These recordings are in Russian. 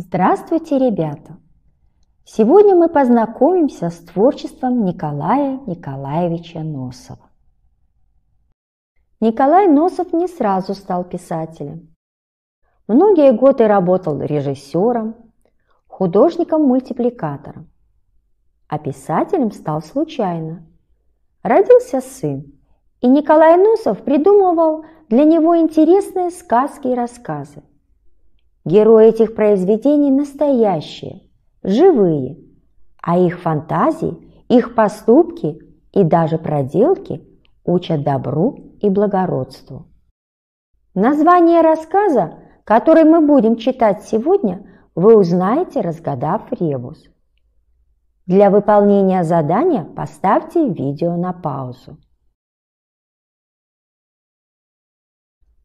Здравствуйте, ребята! Сегодня мы познакомимся с творчеством Николая Николаевича Носова. Николай Носов не сразу стал писателем. Многие годы работал режиссером, художником-мультипликатором. А писателем стал случайно. Родился сын, и Николай Носов придумывал для него интересные сказки и рассказы. Герои этих произведений настоящие, живые, а их фантазии, их поступки и даже проделки учат добру и благородству. Название рассказа, который мы будем читать сегодня, вы узнаете, разгадав ребус. Для выполнения задания поставьте видео на паузу.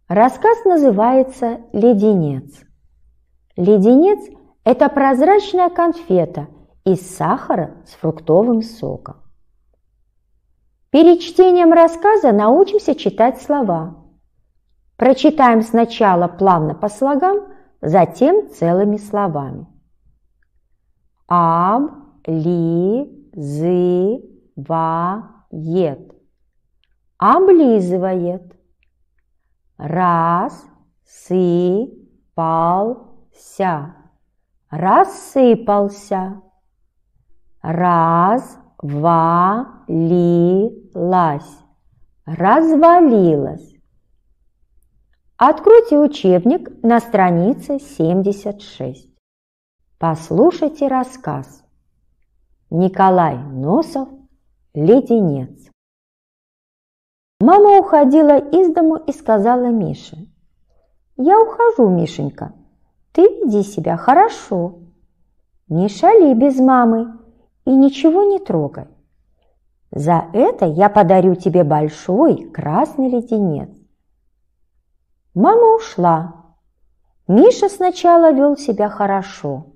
Рассказ называется «Леденец». Леденец – это прозрачная конфета из сахара с фруктовым соком. Перед чтением рассказа научимся читать слова. Прочитаем сначала плавно по слогам, затем целыми словами. Об, ли, зы, ва, ед. Облизывает. Раз, сы, пал, ся, рассыпался, развалилась, развалилась. Откройте учебник на странице 76. Послушайте рассказ. Николай Носов «Леденец». Мама уходила из дому и сказала Мише. «Я ухожу, Мишенька, ты веди себя хорошо. Не шали без мамы и ничего не трогай. За это я подарю тебе большой красный леденец. Мама ушла. Миша сначала вел себя хорошо.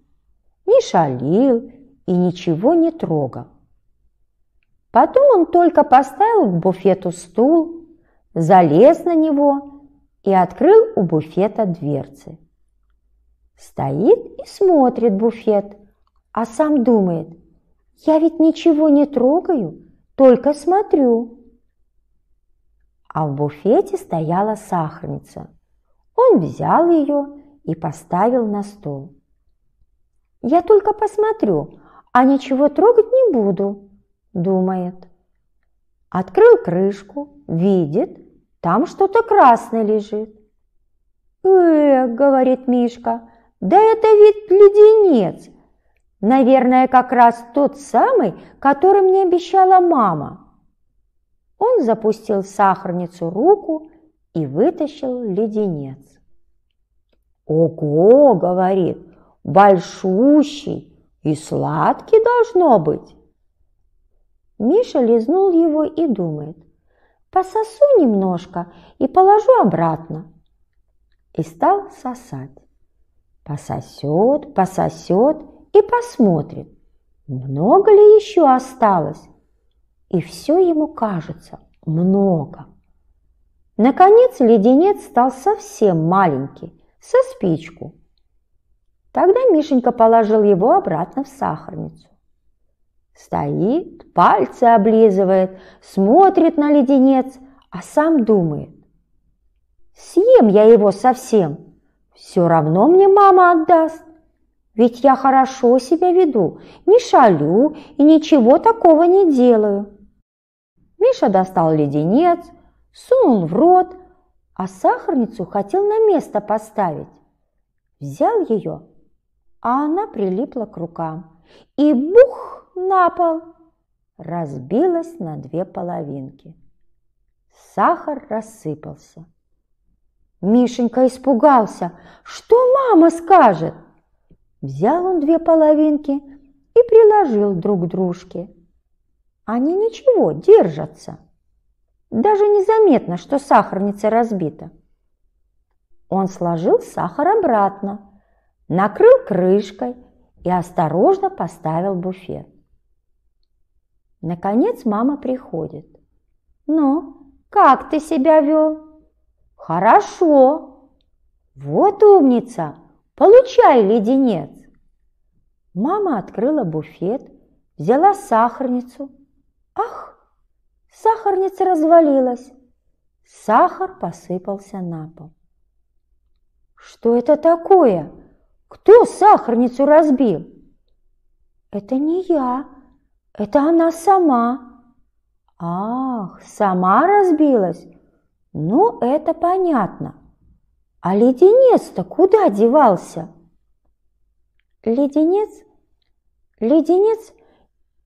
Не шалил и ничего не трогал. Потом он только поставил к буфету стул, залез на него и открыл у буфета дверцы. Стоит и смотрит буфет, а сам думает, я ведь ничего не трогаю, только смотрю. А в буфете стояла сахарница. Он взял ее и поставил на стол. «Я только посмотрю, а ничего трогать не буду», – думает. Открыл крышку, видит, там что-то красное лежит. «Эх», – говорит Мишка, да это ведь леденец. Наверное, как раз тот самый, который мне обещала мама. Он запустил в сахарницу руку и вытащил леденец. «Ого!» – говорит, – «большущий и сладкий должно быть». Миша лизнул его и думает, пососу немножко и положу обратно. И стал сосать. Пососет, пососет и посмотрит, много ли еще осталось. И все ему кажется много. Наконец леденец стал совсем маленький, со спичку. Тогда Мишенька положил его обратно в сахарницу. Стоит, пальцы облизывает, смотрит на леденец, а сам думает. Съем я его совсем, все равно мне мама отдаст. Ведь я хорошо себя веду, не шалю и ничего такого не делаю. Миша достал леденец, сунул в рот, а сахарницу хотел на место поставить. Взял ее, а она прилипла к рукам. И бух на пол! Разбилась на две половинки. Сахар рассыпался. Мишенька испугался. Что мама скажет? Взял он две половинки и приложил друг к дружке. Они ничего, держатся. Даже незаметно, что сахарница разбита. Он сложил сахар обратно, накрыл крышкой и осторожно поставил буфет. Наконец мама приходит. «Ну, как ты себя вел?» Хорошо. Вот умница. Получай леденец!» Мама открыла буфет, взяла сахарницу. Ах, сахарница развалилась. Сахар посыпался на пол. «Что это такое? Кто сахарницу разбил?» «Это не я, это она сама». «Ах, сама разбилась? Ну, это понятно. А леденец-то куда девался?» «Леденец? Леденец?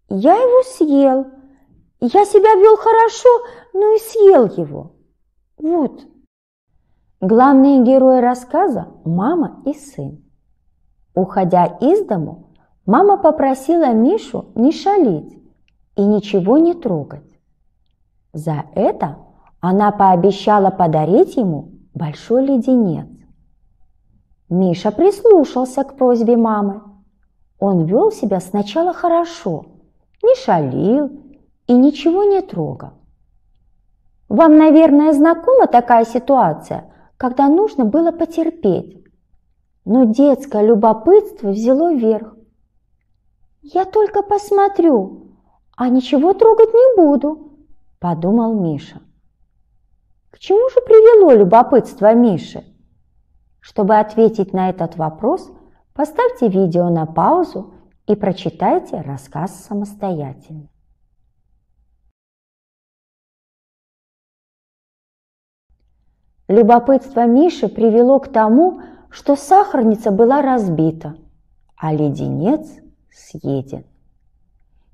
Я его съел. Я себя вел хорошо, но и съел его. Вот». Главные герои рассказа – мама и сын. Уходя из дому, мама попросила Мишу не шалить и ничего не трогать. За это она пообещала подарить ему большой леденец. Миша прислушался к просьбе мамы. Он вел себя сначала хорошо, не шалил и ничего не трогал. Вам, наверное, знакома такая ситуация, когда нужно было потерпеть. Но детское любопытство взяло верх. «Я только посмотрю, а ничего трогать не буду», – подумал Миша. К чему же привело любопытство Миши? Чтобы ответить на этот вопрос, поставьте видео на паузу и прочитайте рассказ самостоятельно. Любопытство Миши привело к тому, что сахарница была разбита, а леденец съеден.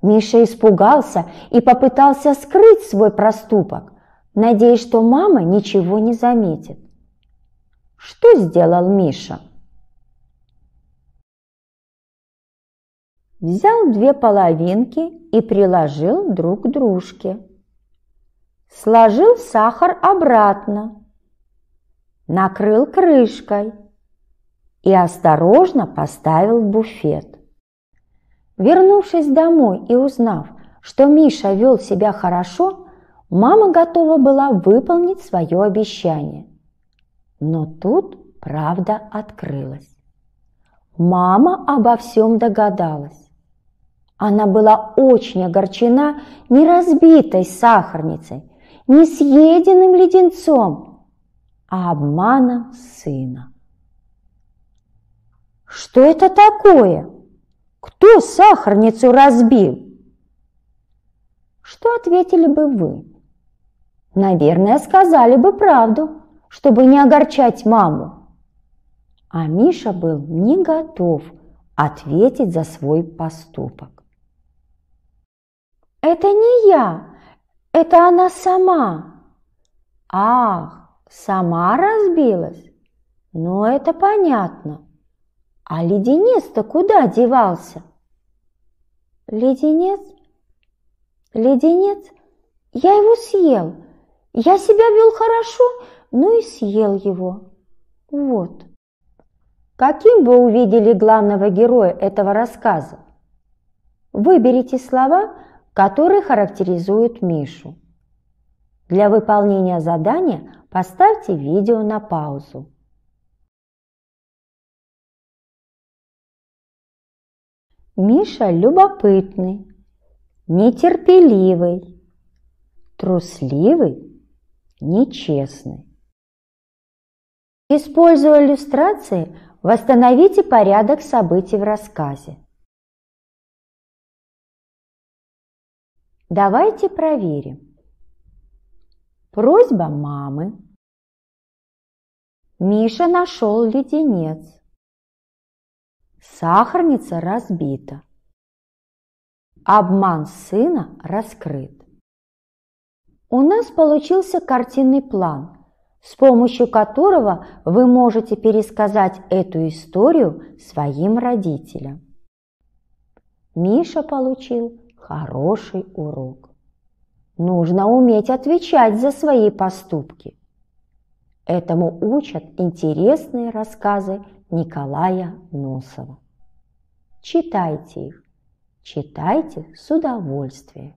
Миша испугался и попытался скрыть свой проступок, надеясь, что мама ничего не заметит. Что сделал Миша? Взял две половинки и приложил друг к дружке. Сложил сахар обратно накрыл крышкой и осторожно поставил в буфет. Вернувшись домой и узнав, что Миша вел себя хорошо, мама готова была выполнить свое обещание. Но тут правда открылась. Мама обо всем догадалась. Она была очень огорчена не разбитой сахарницей, не съеденным леденцом, а обманом сына. Что это такое? Кто сахарницу разбил? Что ответили бы вы? Наверное, сказали бы правду, чтобы не огорчать маму. А Миша был не готов ответить за свой поступок. «Это не я, это она сама!» «Ах, Сама разбилась? Ну, это понятно. А леденец-то куда девался? Леденец? Леденец? Я его съел. Я себя вел хорошо, ну и съел его. Вот. Каким вы увидели главного героя этого рассказа? Выберите слова, которые характеризуют Мишу. Для выполнения задания поставьте видео на паузу. Миша любопытный, нетерпеливый, трусливый, нечестный. Используя иллюстрации, восстановите порядок событий в рассказе. Давайте проверим. Просьба мамы. Миша нашел леденец. Сахарница разбита. Обман сына раскрыт. У нас получился картинный план, с помощью которого вы можете пересказать эту историю своим родителям. Миша получил хороший урок. Нужно уметь отвечать за свои поступки. Этому учат интересные рассказы Николая Носова. Читайте их, читайте с удовольствием.